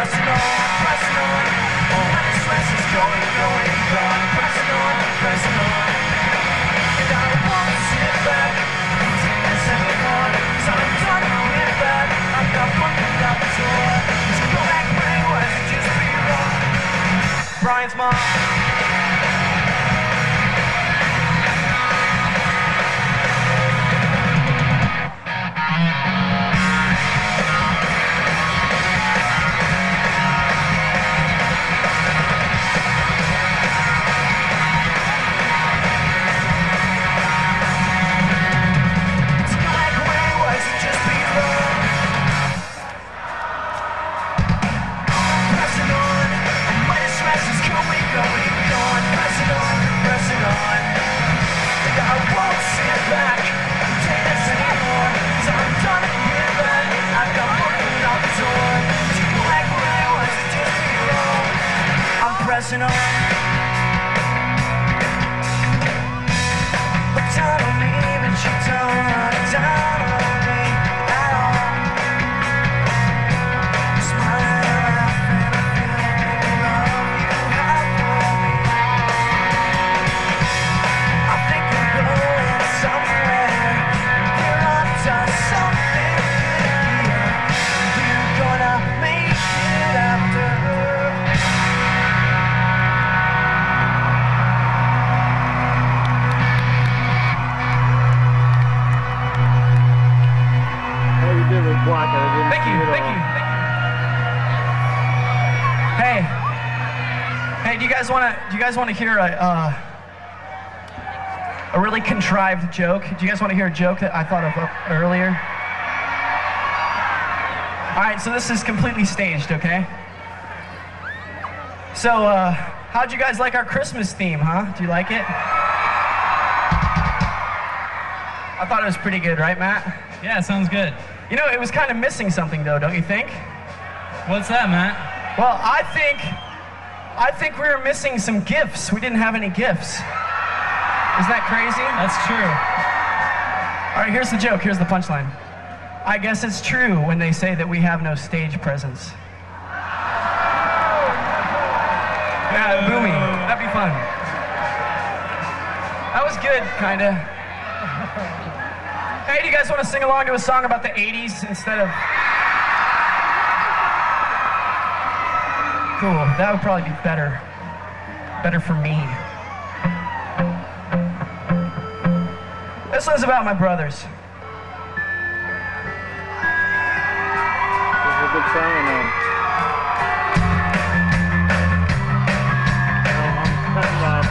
pressing on, pressing on. All my stress is going, going, gone. Brian's mom. I'm pressing on. Guys want to hear a uh, a really contrived joke? Do you guys want to hear a joke that I thought of earlier? All right, so this is completely staged, okay? So, uh, how'd you guys like our Christmas theme, huh? Do you like it? I thought it was pretty good, right, Matt? Yeah, sounds good. You know, it was kind of missing something, though, don't you think? What's that, Matt? Well, I think, I think we were missing some gifts. We didn't have any gifts. Isn't that crazy? That's true. All right, here's the joke. Here's the punchline. I guess it's true when they say that we have no stage presence. Yeah, boomy. That'd be fun. That was good, kinda. Hey, do you guys want to sing along to a song about the 80s instead of. Cool. That would probably be better. Better for me. This one's about my brothers. This is a good song or no? No, I'm cutting off.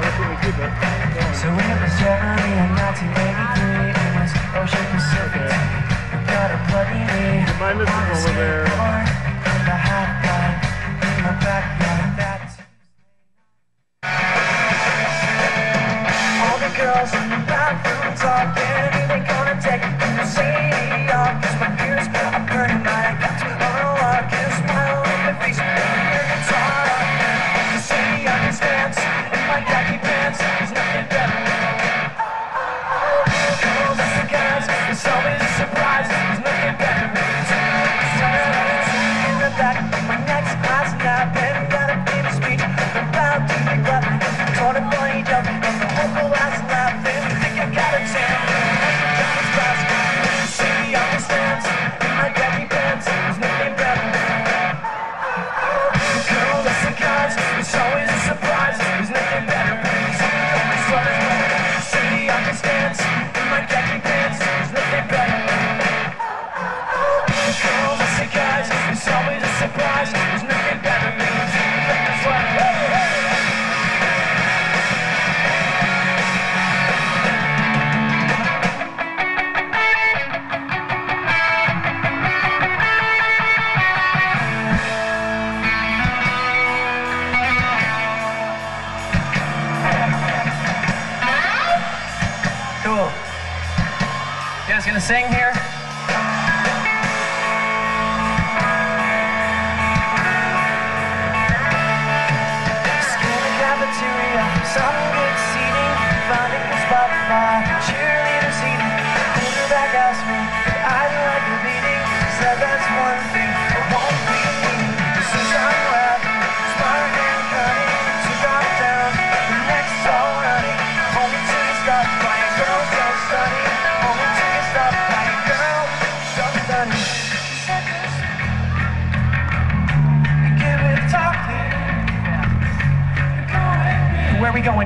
Everything we keep it. Go on. So it was Germany in 1983. It was Ocean Pacific. We got a bloody knee. Am I missing over there? The bathroom talking. They gonna take you to the sing here? Cafeteria, finding spot cheerleader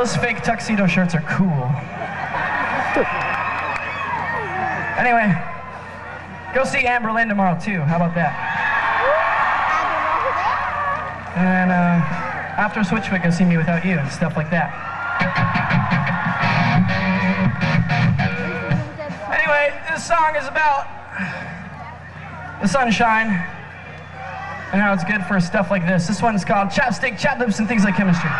those fake tuxedo shirts are cool. Anyway, go see Anberlin tomorrow too. How about that? And uh, after Switchfoot, go see mewithoutYou and stuff like that. Anyway, this song is about the sunshine and how it's good for stuff like this. This one's called Chapstick, Chapped Lips, and Things Like Chemistry.